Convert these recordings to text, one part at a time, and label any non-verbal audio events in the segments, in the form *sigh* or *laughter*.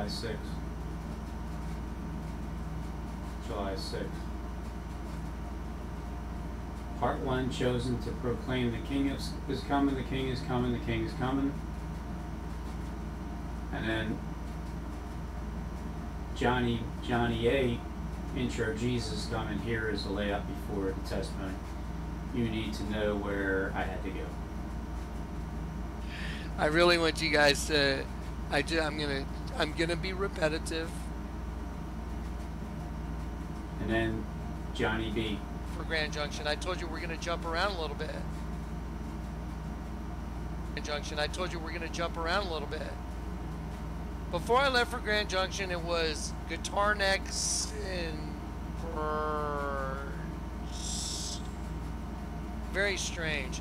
July 6th. July 6th. Part 1 chosen to proclaim the king is, is coming, the king is coming, the king is coming. And then Johnny Johnny A intro Jesus coming here is the layout before the testimony. You need to know where I had to go. I really want you guys to. I do. I'm gonna. I'm gonna be repetitive And then Johnny B. for Grand Junction. I told you we're gonna jump around a little bit. Grand Junction. I told you we're gonna jump around a little bit. Before I left for Grand Junction, it was guitar necks and. Very strange.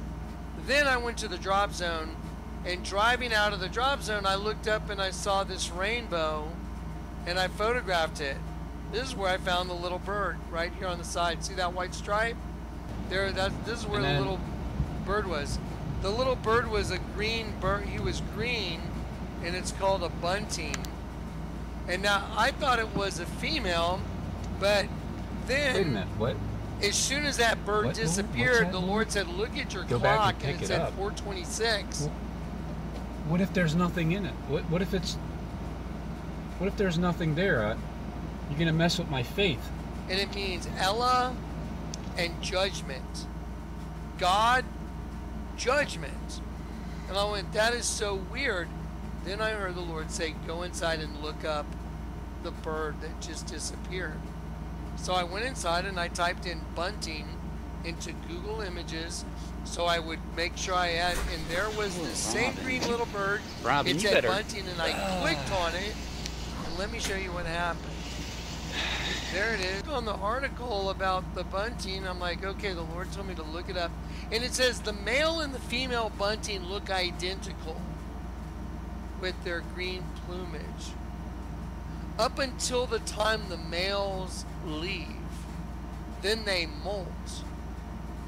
Then I went to the drop zone, and driving out of the drop zone, I looked up and I saw this rainbow, and I photographed it. This is where I found the little bird, right here on the side. See that white stripe? There, that. This is where And the little bird was. The little bird was a green bird. He was green, and it's called a bunting. And now I thought it was a female, but then Wait a minute. What? as soon as that bird What? Disappeared, that? the Lord said, "Look at your Go clock," and and, it it said up. 426. Well, What if there's nothing in it? What, what if it's. What if there's nothing there? You're going to mess with my faith. and it means Ella and judgment. God, judgment. And I went, that is so weird. Then I heard the Lord say, go inside and look up the bird that just disappeared. So I went inside and I typed in bunting into Google Images so I would make sure I had, and there was the oh, same green little bird. Robin, it said better- bunting, and I clicked on it. And let me show you what happened. There it is. On the article about the bunting, I'm like, okay, the Lord told me to look it up. And it says the male and the female bunting look identical with their green plumage. Up until the time the males leave, then they molt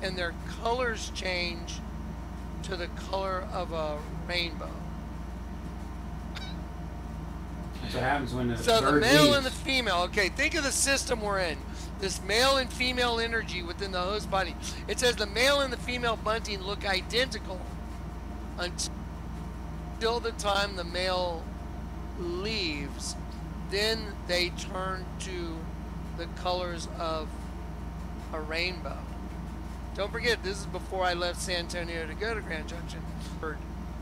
and their colors change to the color of a rainbow. That's what happens when the So the male leaves. and the female. Okay, think of the system we're in. This male and female energy within the host body. It says the male and the female bunting look identical until the time the male leaves. Then they turn to the colors of a rainbow. Don't forget, this is before I left San Antonio to go to Grand Junction.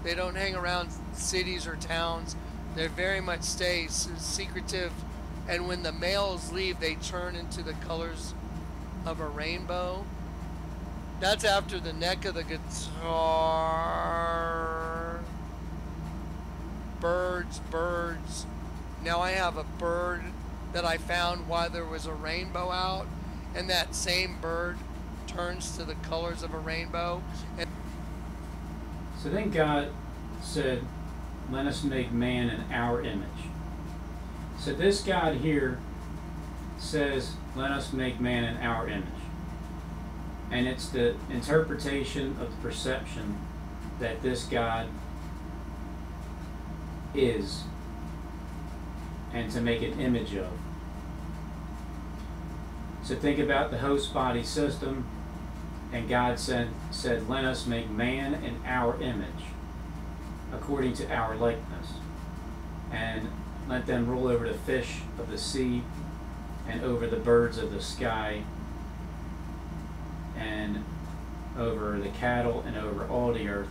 They don't hang around cities or towns. They very much stay secretive. And when the males leave, they turn into the colors of a rainbow. That's after the neck of the guitar. Birds, birds. Now I have a bird that I found while there was a rainbow out, and that same bird turns to the colors of a rainbow. And So then God said, Let us make man in our image. So this God here says, Let us make man in our image. And it's the interpretation of the perception that this God is and to make an image of. So think about the host body system and God said, said, Let us make man in our image, according to our likeness. And let them rule over the fish of the sea, and over the birds of the sky, and over the cattle, and over all the earth,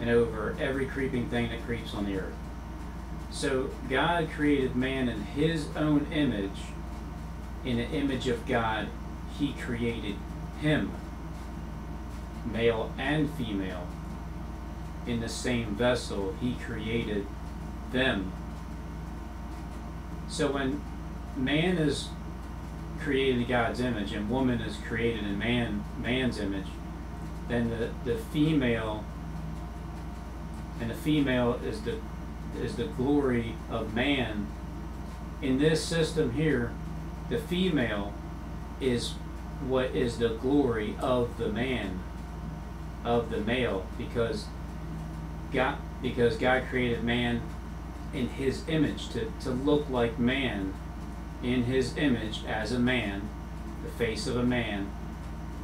and over every creeping thing that creeps on the earth. So God created man in his own image. In the image of God, he created him, male and female, in the same vessel, he created them. So when man is created in God's image and woman is created in man man's image, then the, the female and the female is the is the glory of man. In this system here, the female is what is the glory of the man of the male because God because God created man in his image, to, to look like man in his image as a man, the face of a man,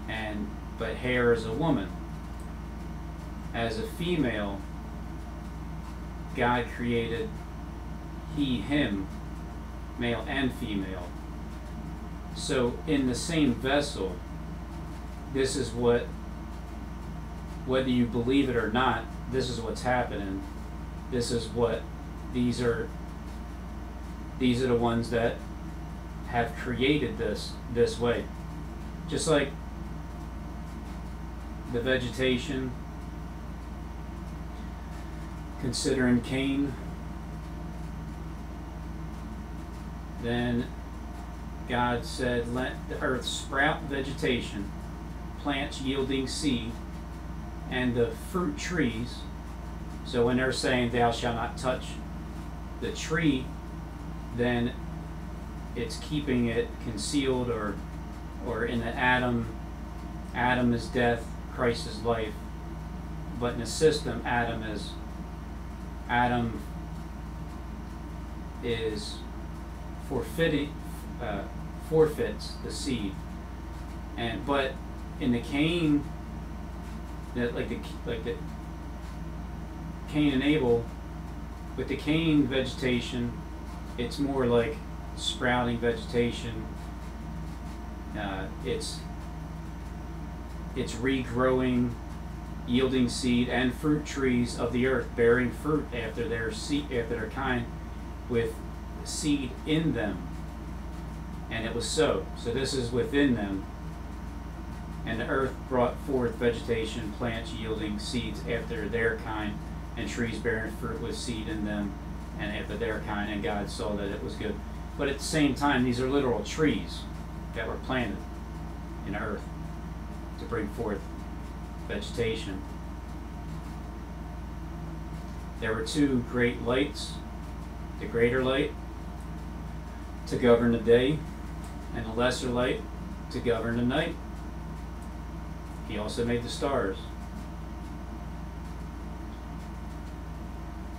and but hair as a woman. As a female, God created he, him, male and female. So in the same vessel, this is what whether you believe it or not, this is what's happening. This is what these are these are the ones that have created this this way. Just like the vegetation, considering Cain, then God said, Let the earth sprout vegetation, plants yielding seed, and the fruit trees. So when they're saying, Thou shalt not touch the tree, then it's keeping it concealed or or in the Adam Adam is death, Christ is life. But in the system Adam is Adam is forfeiting uh, forfeits the seed. And but in the Cain that like the like the Cain and Abel with the cane vegetation it's more like sprouting vegetation. Uh, it's it's regrowing, yielding seed and fruit trees of the earth, bearing fruit after their seed after their kind, with seed in them. And it was so. So this is within them. And the earth brought forth vegetation, plants yielding seeds after their kind, and trees bearing fruit with seed in them, and after their kind. And God saw that it was good. But at the same time, these are literal trees that were planted in earth to bring forth vegetation. There were two great lights the greater light to govern the day, and the lesser light to govern the night. He also made the stars.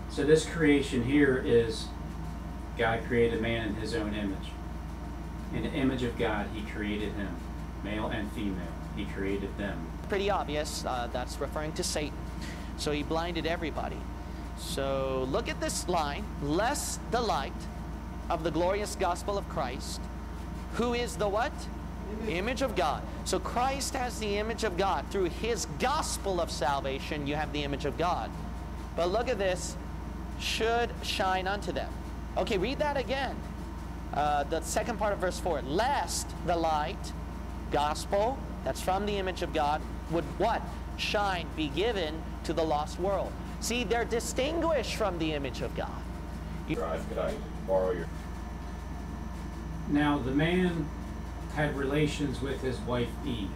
So, this creation here is God created man in his own image. In the image of God, he created him, male and female. He created them. Pretty obvious, uh, that's referring to Satan. So he blinded everybody. So look at this line, lest the light of the glorious gospel of Christ, who is the what? Image. image of God. So Christ has the image of God. Through his gospel of salvation, you have the image of God. But look at this, should shine unto them. Okay, read that again. Uh, the second part of verse 4. Lest the light, gospel, that's from the image of God, would what? Shine, be given to the lost world. See, they're distinguished from the image of God. Drive, could I borrow your... Now, the man had relations with his wife Eve,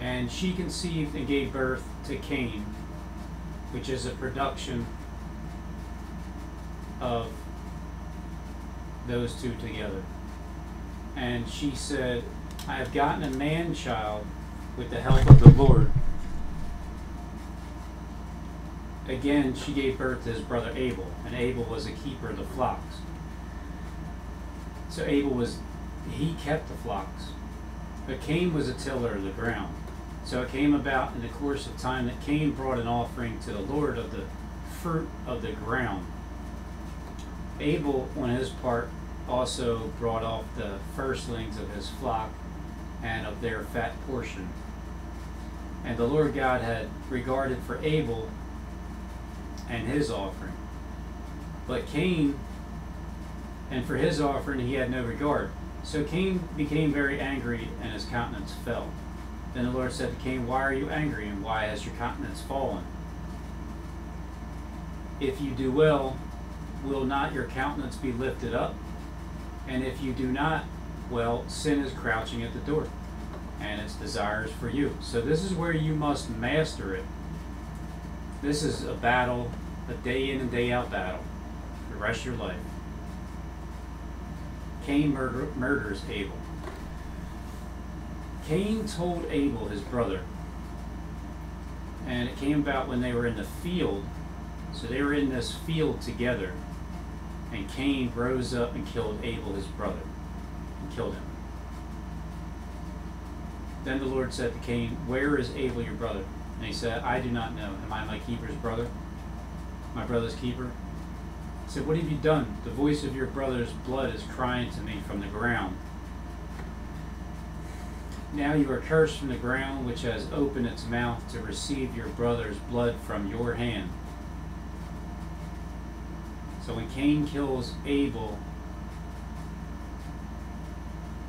and she conceived and gave birth to Cain, which is a production of those two together. And she said, I have gotten a man child with the help of the Lord. Again, she gave birth to his brother Abel, and Abel was a keeper of the flocks. So Abel was, he kept the flocks. But Cain was a tiller of the ground. So it came about in the course of time that Cain brought an offering to the Lord of the fruit of the ground. Abel, on his part, also brought off the firstlings of his flock and of their fat portion. And the Lord God had regarded for Abel and his offering. But Cain, and for his offering he had no regard. So Cain became very angry, and his countenance fell. Then the Lord said to Cain, Why are you angry, and why has your countenance fallen? If you do well, will not your countenance be lifted up? And if you do not, well, sin is crouching at the door, and its desires for you. So this is where you must master it. This is a battle, a day in and day out battle, the rest of your life. Cain murder, murders Abel. Cain told Abel, his brother, and it came about when they were in the field So they were in this field together, and Cain rose up and killed Abel, his brother, and killed him. Then the Lord said to Cain, Where is Abel your brother? And he said, I do not know. Am I my keeper's brother? My brother's keeper? He said, What have you done? The voice of your brother's blood is crying to me from the ground. Now you are cursed from the ground which has opened its mouth to receive your brother's blood from your hand. So when Cain kills Abel,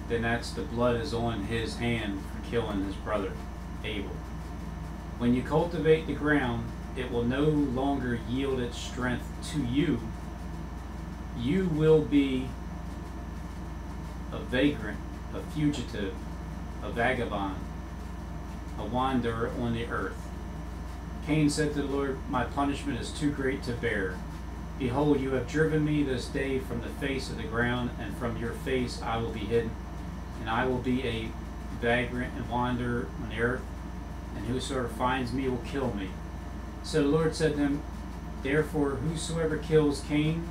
then that's the blood is on his hand for killing his brother Abel. When you cultivate the ground, it will no longer yield its strength to you. You will be a vagrant, a fugitive, a vagabond, a wanderer on the earth. Cain said to the Lord, My punishment is too great to bear. Behold, you have driven me this day from the face of the ground, and from your face I will be hidden, and I will be a vagrant and wanderer on the earth, and whosoever finds me will kill me. So the Lord said to him, Therefore, whosoever kills Cain,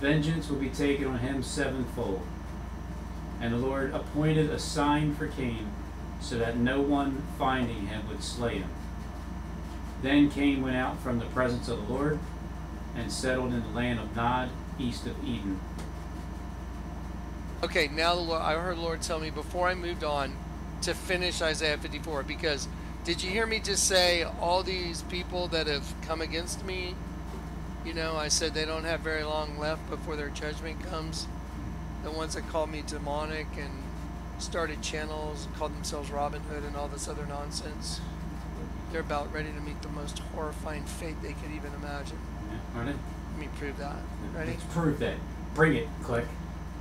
vengeance will be taken on him sevenfold. And the Lord appointed a sign for Cain, so that no one finding him would slay him. Then Cain went out from the presence of the Lord and settled in the land of Nod, east of Eden. Okay, now the Lord, I heard the Lord tell me before I moved on to finish Isaiah 54 because did you hear me just say all these people that have come against me? You know, I said they don't have very long left before their judgment comes. The ones that called me demonic and started channels and called themselves Robin Hood and all this other nonsense. They're about ready to meet the most horrifying fate they could even imagine. Yeah, Ready? Let me prove that. Ready? Let's prove that. Bring it, click.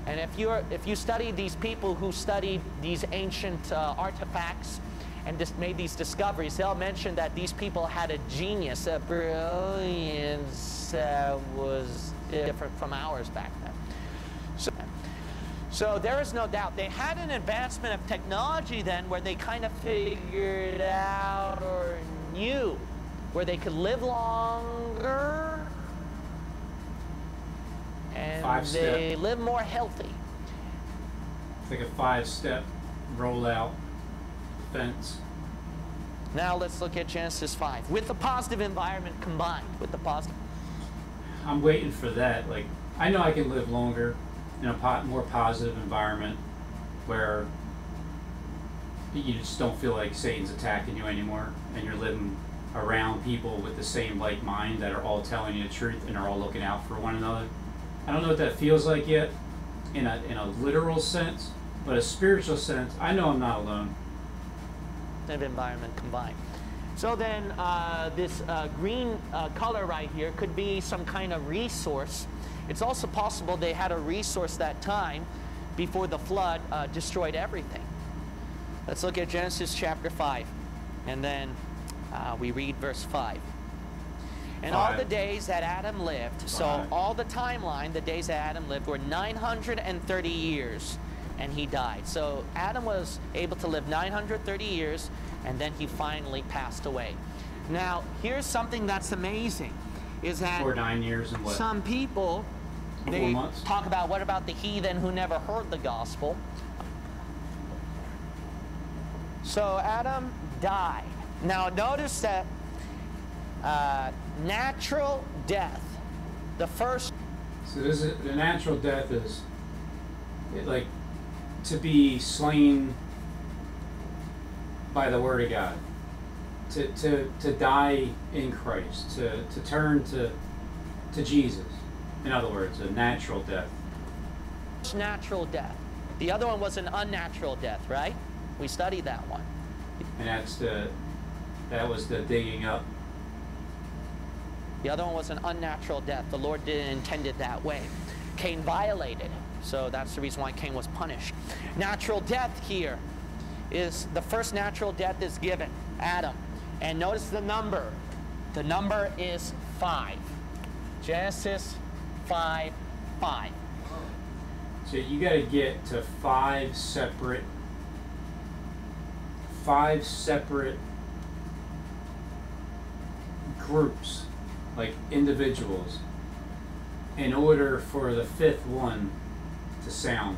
And if you are if you study these people who studied these ancient uh, artifacts and just made these discoveries, they'll mention that these people had a genius, a brilliance that was different from ours back then. So, so there is no doubt they had an advancement of technology then where they kind of figured out or knew where they could live longer and Five they step. live more healthy. It's like a five step rollout fence. Now let's look at Genesis 5 with the positive environment combined with the positive. I'm waiting for that. Like, I know I can live longer in a po- more positive environment where you just don't feel like Satan's attacking you anymore and you're living around people with the same like mind that are all telling you the truth and are all looking out for one another. I don't know what that feels like yet in a in a literal sense, but a spiritual sense, I know I'm not alone. Environment combined. So then uh, this uh, green uh, color right here could be some kind of resource. It's also possible they had a resource that time before the flood uh, destroyed everything. Let's look at Genesis chapter 5 and then uh, we read verse 5. And all the days that Adam lived, so all the timeline, the days that Adam lived were 930 years and he died. So Adam was able to live 930 years and then he finally passed away. Now, here's something that's amazing is that For nine years and what? some people they talk about what about the heathen who never heard the gospel? So Adam died. Now notice that uh, natural death, the first So this is the natural death is it, like to be slain by the word of God. To, to, to die in Christ, to, to turn to to Jesus. In other words, a natural death. natural death. The other one was an unnatural death, right? We studied that one. And that's the that was the digging up. The other one was an unnatural death. The Lord didn't intend it that way. Cain violated. So that's the reason why Cain was punished. Natural death here is the first natural death is given, Adam. And notice the number. The number is 5. Genesis 5 5. So you gotta get to five separate five separate groups like individuals, in order for the fifth one to sound.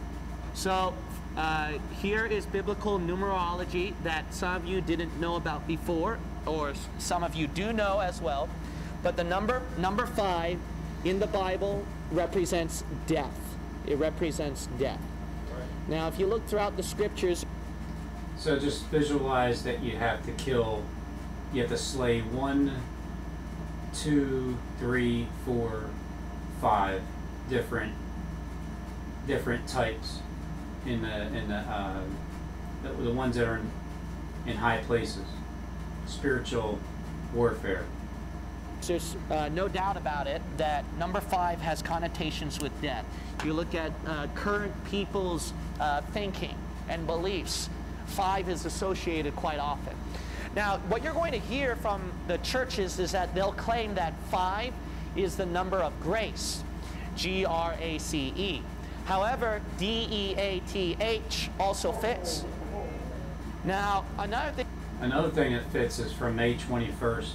So uh, here is biblical numerology that some of you didn't know about before, or some of you do know as well. But the number number five in the Bible represents death. It represents death. Now, if you look throughout the scriptures, So just visualize that you have to kill, you have to slay one, two, three, four, five different different types in the in the uh, the, the ones that are in, in high places, spiritual warfare. there's uh, no doubt about it that number five has connotations with death. You look at uh, current people's uh, thinking and beliefs, five is associated quite often. Now, what you're going to hear from the churches is that they'll claim that five is the number of grace, G R A C E. However, D E A T H also fits. Now, another thing. Another thing that fits is from May 21st,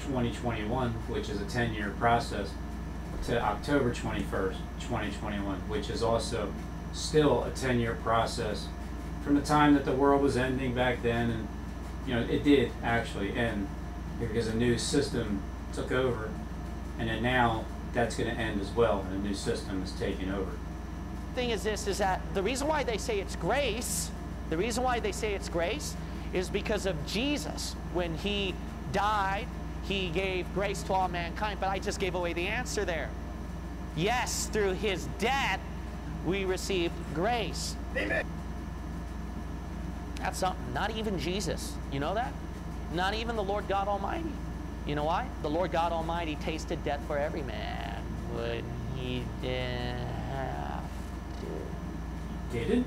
2021, which is a 10 year process, to October 21st, 2021, which is also still a 10 year process from the time that the world was ending back then. And, you know, it did actually end because a new system took over. And then now that's going to end as well, and a new system is taking over. Thing is this is that the reason why they say it's grace the reason why they say it's grace is because of jesus. When he died he gave grace to all mankind but i just gave away the answer there. Yes through his death we received grace. That's something. Not even jesus. You know that? Not even the lord god almighty. You know why? The lord god almighty tasted death for every man when he did to Did it?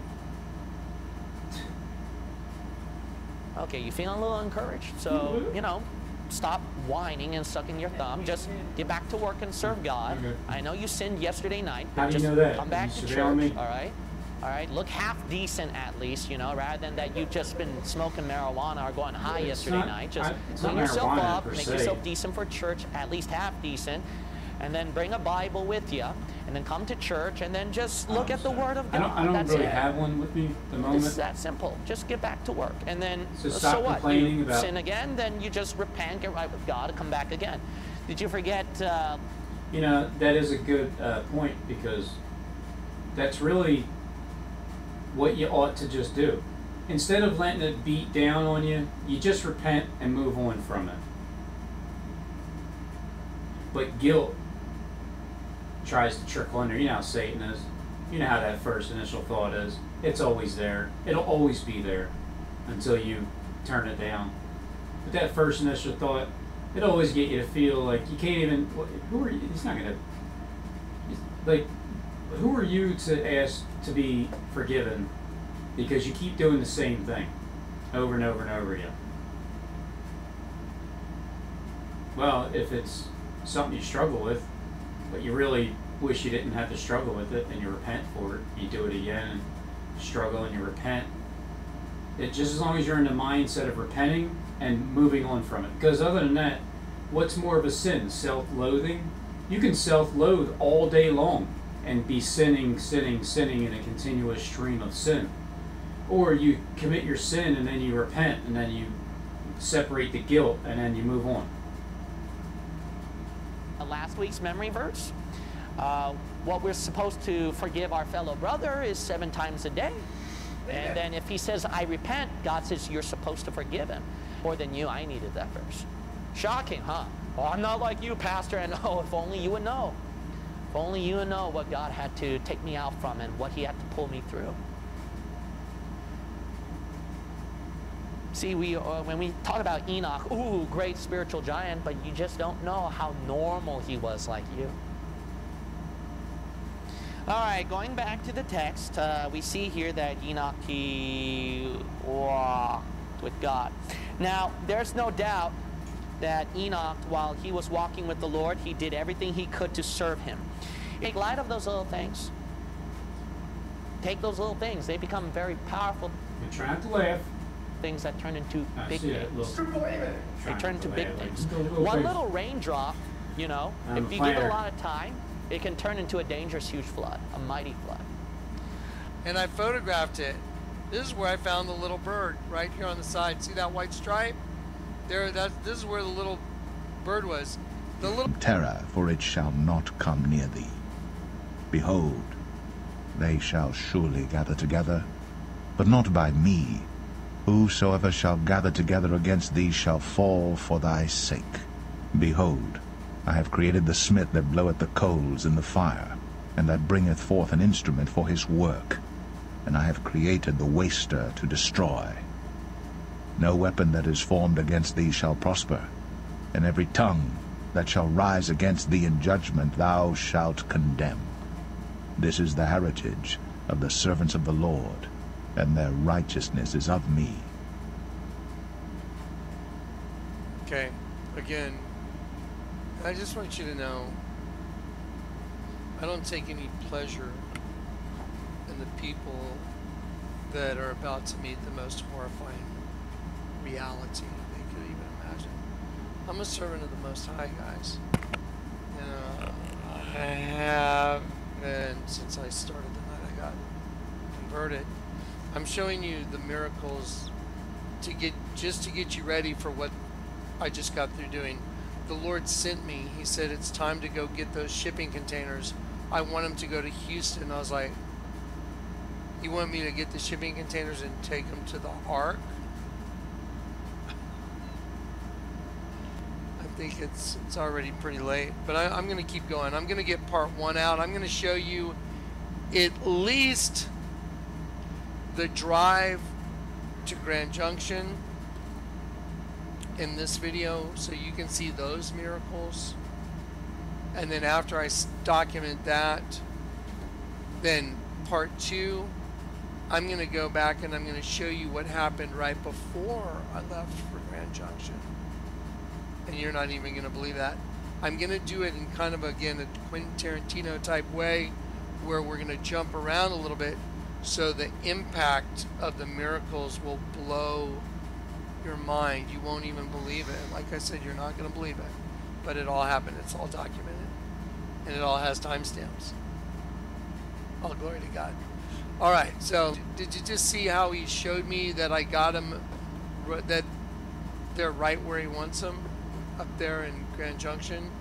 Okay, you feeling a little encouraged? So, mm-hmm. you know, stop whining and sucking your thumb. Just get back to work and serve God. Okay. I know you sinned yesterday night. How but do you know that? Come back to church, me? all right? All right, look half decent at least, you know, rather than that you've just been smoking marijuana or going high It's yesterday not- night. Just I- clean yourself up, make se. yourself decent for church, at least half decent, and then bring a Bible with you, and then come to church, and then just look at the. Word of I God. don't, I don't That's really it. have one with me at the moment. It's that simple. Just get back to work, and then So so, stop what? complaining you about- sin again, then you just repent, get right with God, and come back again. Did you forget? Uh, You know, that is a good uh, point because that's really what you ought to just do. Instead of letting it beat down on you, you just repent and move on from it. But guilt tries to trickle in there. You know how Satan is. You know how that first initial thought is. It's always there. It'll always be there until you turn it down. But that first initial thought, it always get you to feel like you can't even. Who are you? He's not gonna. Like, who are you to ask to be forgiven? Because you keep doing the same thing, over and over and over again. Well, if it's something you struggle with, but you really wish you didn't have to struggle with it, and you repent for it, you do it again, and struggle and you repent. It just as long as you're in the mindset of repenting and moving on from it. Because other than that, what's more of a sin? Self-loathing. You can self-loathe all day long and be sinning, sinning, sinning in a continuous stream of sin. Or you commit your sin and then you repent and then you separate the guilt and then you move on. Last week's memory verse. Uh, what we're supposed to forgive our fellow brother is seven times a day. And then if he says, I repent, God says, you're supposed to forgive him. More than you, I needed that verse. Shocking, huh? Well, I'm not like you, Pastor. And *laughs* oh, if only you would know. If only you would know what God had to take me out from and what he had to pull me through. See, we uh, when we talk about Enoch, ooh, great spiritual giant, but you just don't know how normal he was like you. All right, going back to the text, uh, we see here that Enoch he walked with God. Now, there's no doubt that Enoch, while he was walking with the Lord, he did everything he could to serve him. Take light of those little things. Take those little things; they become very powerful You're trying to laugh. Things that turn into I big things. They turn into big things. go a little One little raindrop You know, I'm if a you give it a lot of time, it can turn into a dangerous, huge flood, a mighty flood. and I photographed it. This is where I found the little bird right here on the side. See that white stripe? There, that this is where the little bird was. The little terror, for it shall not come near thee. Behold, they shall surely gather together, but not by me. Whosoever shall gather together against thee shall fall for thy sake. Behold, I have created the smith that bloweth the coals in the fire, and that bringeth forth an instrument for his work. And I have created the waster to destroy. No weapon that is formed against thee shall prosper, and every tongue that shall rise against thee in judgment thou shalt condemn. This is the heritage of the servants of the Lord, and their righteousness is of me. Okay, again, I just want you to know I don't take any pleasure in the people that are about to meet the most horrifying reality they could even imagine. I'm a servant of the Most High, guys. And, uh, I have been since I started the night I got converted. I'm showing you the miracles to get just to get you ready for what I just got through doing. The Lord sent me. He said it's time to go get those shipping containers. I want them to go to Houston. I was like, you want me to get the shipping containers and take them to the Ark? I think it's it's already pretty late, but I, I'm going to keep going. I'm going to get part one out. I'm going to show you at least the drive to Grand Junction in this video so you can see those miracles. And then after I document that, then part two, I'm going to go back and I'm going to show you what happened right before I left for Grand Junction. And you're not even going to believe that. I'm going to do it in kind of, again, a Quentin Tarantino type way where we're going to jump around a little bit so the impact of the miracles will blow your mind. You won't even believe it. Like I said, you're not going to believe it. But it all happened. It's all documented. And it all has timestamps. All glory to God. All right. So, did you just see how he showed me that I got him, that they're right where he wants them, up there in Grand Junction?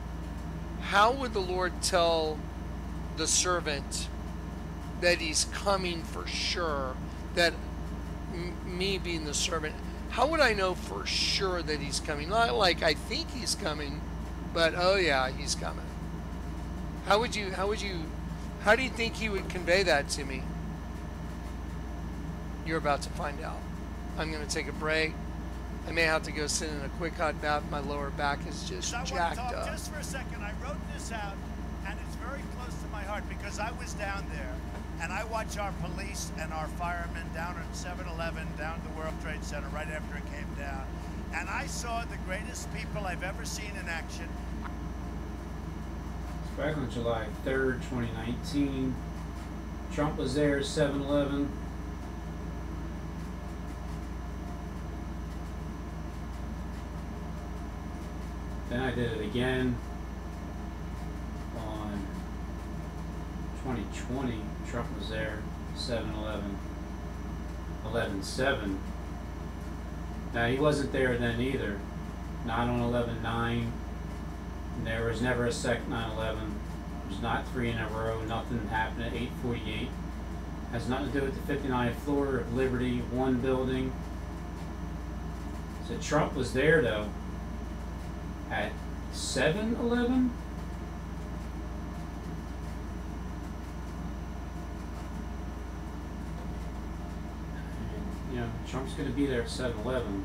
How would the Lord tell the servant that he's coming for sure? That m- me being the servant, how would I know for sure that he's coming? Not like I think he's coming, but oh yeah, he's coming. How would you? How would you? How do you think he would convey that to me? You're about to find out. I'm going to take a break. I may have to go sit in a quick hot bath. My lower back is just I want jacked to talk up. just for a second. I wrote this out, and it's very close to my heart because I was down there, and I watch our police and our firemen down at 7-Eleven, down the World Trade Center right after it came down, and I saw the greatest people I've ever seen in action. Back on July 3rd, 2019, Trump was there, 7 Eleven. Then I did it again 2020, Trump was there 7 11, 11 7. Now, he wasn't there then either, not on 11 9. There was never a sec 9 11. It was not three in a row, nothing happened at 848. Has nothing to do with the 59th floor of Liberty, one building. So Trump was there though at 7 11? Know, Trump's going to be there at 7-Eleven.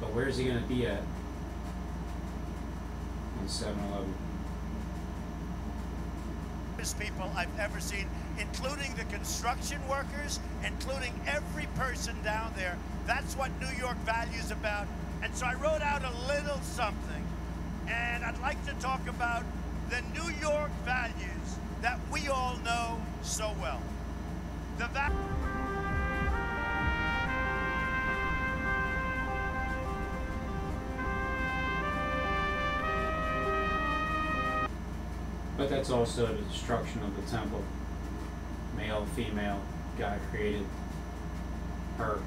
But where's he going to be at? on 7-Eleven. greatest people I've ever seen, including the construction workers, including every person down there. That's what New York values about. And so I wrote out a little something. And I'd like to talk about the New York values that we all know so well. The va- But that's also the destruction of the temple. Male, female, God created her